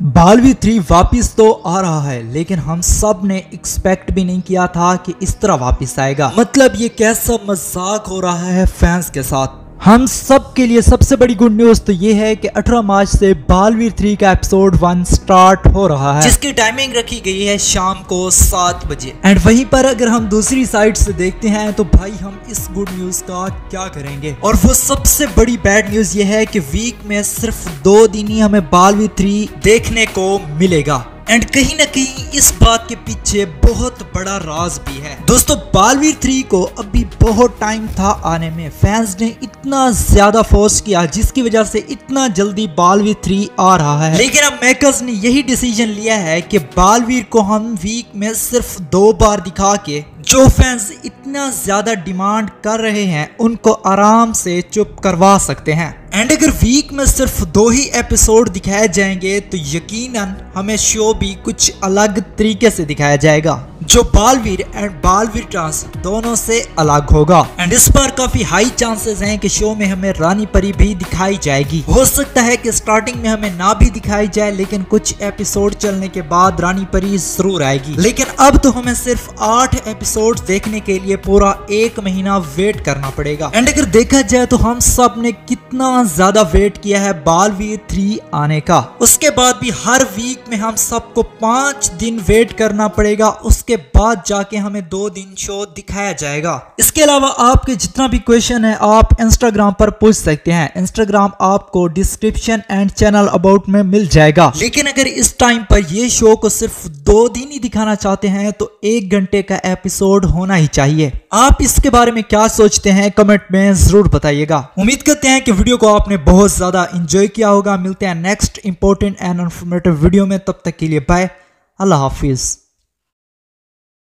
Baalveer three वापस तो आ रहा है, लेकिन हम सबने एक्सपेक्ट भी नहीं किया था कि इस तरह वापस आएगा। मतलब ये कैसा मज़ाक हो रहा है फैंस के साथ। हम सब के लिए सबसे बड़ी गुड न्यूज़ तो ये है कि 18 मार्च से बालवीर थ्री का एपिसोड वन स्टार्ट हो रहा है। जिसकी टाइमिंग रखी गई है शाम को सात बजे। एंड वहीं पर अगर हम दूसरी साइड से देखते हैं तो भाई हम इस गुड न्यूज़ का क्या करेंगे? और वो सबसे बड़ी बैड न्यूज़ ये है कि वीक में सिर्फ़ दो दिन ही हमें बालवीर थ्री देखने को मिलेगा। एंड कहीं ना कहीं इस बात के पीछे बहुत बड़ा राज भी है। दोस्तों, बालवीर थ्री को अभी बहुत टाइम था आने में। फैंस ने इतना ज़्यादा फोर्स किया, जिसकी वजह से इतना जल्दी बालवीर थ्री आ रहा है। लेकिन अब मेकर्स ने यही डिसीज़न लिया है कि बालवीर को हम वीक में सिर्फ़ दो बार दिखा के, जो फैंस इतना ज़्यादा डिमांड कर रहे हैं, उनको आराम से चुप करवा सकते हैं। एंड अगर वीक में सिर्फ़ दो ही एपिसोड दिखाए जाएँगे तो यकीनन हमें शो भी कुछ अलग तरीके से दिखाया जाएगा, जो बालवीर एंड बालवीर ट्रांस दोनों से अलग होगा। एंड इस पर काफ़ी हाई चांसेस हैं कि शो में हमें रानी परी भी दिखाई जाएगी। हो सकता है कि स्टार्टिंग में हमें ना भी दिखाई जाए, लेकिन कुछ एपिसोड चलने के बाद रानी परी ज़रूर आएगी। लेकिन अब तो हमें सिर्फ़ आठ एपिसोड देखने के लिए पूरा एक महीना वेट करना पड़ेगा। एंड अगर देखा जाए तो हम सबने कितना ज़्यादा वेट किया है बालवीर थ्री आने का। उसके बाद भी हर वीक में हम सबको पाँच दिन वेट करना पड़ेगा। उसके बाद जाके हमें दो दिन शो दिखाया जाएगा। इसके अलावा आपके जितना भी क्वेश्चन है, आप इंस्टाग्राम पर पूछ सकते हैं। इंस्टाग्राम आपको डिस्क्रिप्शन एंड चैनल अबाउट में मिल जाएगा। लेकिन अगर इस टाइम पर ये शो को सिर्फ़ दो दिन ही दिखाना चाहते हैं तो एक घंटे का एपिसोड होना ही चाहिए। आप इसके बारे में क्या सोचते हैं? कमेंट में ज़रूर बताइएगा। उम्मीद करते हैं कि वीडियो को आपने बहुत ज़्यादा इंजॉय किया होगा। मिलते हैं next important and informative video में। तब तक के लिए बाय अल्लाह हाफिज़।